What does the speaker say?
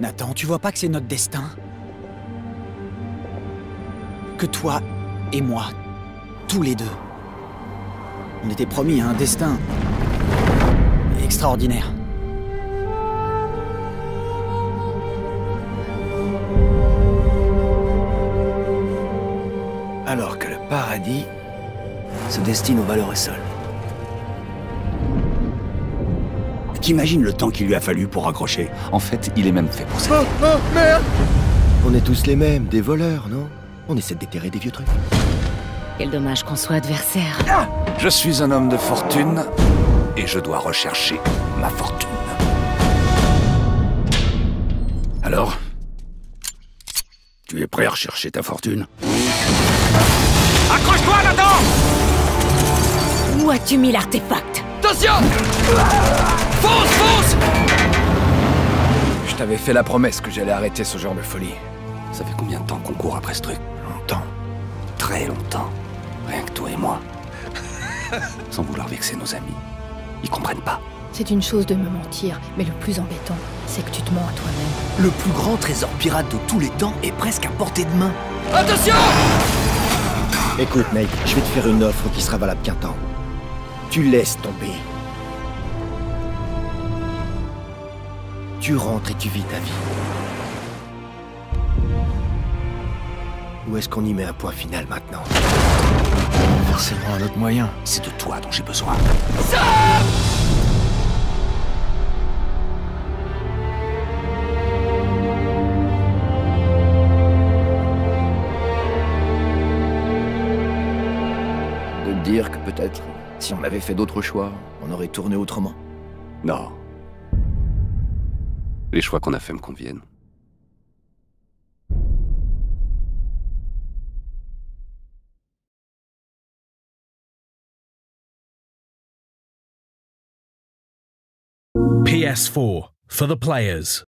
Nathan, tu vois pas que c'est notre destin? Que toi et moi, tous les deux, on était promis à un destin extraordinaire. Alors que le paradis se destine aux valeurs seuls. T'imagines le temps qu'il lui a fallu pour accrocher En fait, il est même fait pour ça. Oh, oh, merde On est tous les mêmes, des voleurs, non On essaie de déterrer des vieux trucs. Quel dommage qu'on soit adversaires. Je suis un homme de fortune et je dois rechercher ma fortune. Alors Tu es prêt à rechercher ta fortune? Accroche-toi, Nathan Où as-tu mis l'artefact? Attention Fonce, fonce Je t'avais fait la promesse que j'allais arrêter ce genre de folie. Ça fait combien de temps qu'on court après ce truc? Longtemps. Très longtemps. Rien que toi et moi. Sans vouloir vexer nos amis. Ils comprennent pas. C'est une chose de me mentir, mais le plus embêtant, c'est que tu te mens à toi-même. Le plus grand trésor pirate de tous les temps est presque à portée de main. Attention Écoute, mec, je vais te faire une offre qui sera valable qu'un temps. Tu laisses tomber. Tu rentres et tu vis ta vie. Où est-ce qu'on y met un point final maintenant? Forcément un autre moyen. C'est de toi dont j'ai besoin. De te dire que peut-être, si on avait fait d'autres choix, on aurait tourné autrement. Non. Les choix qu'on a fait me conviennent. PS4 for the players.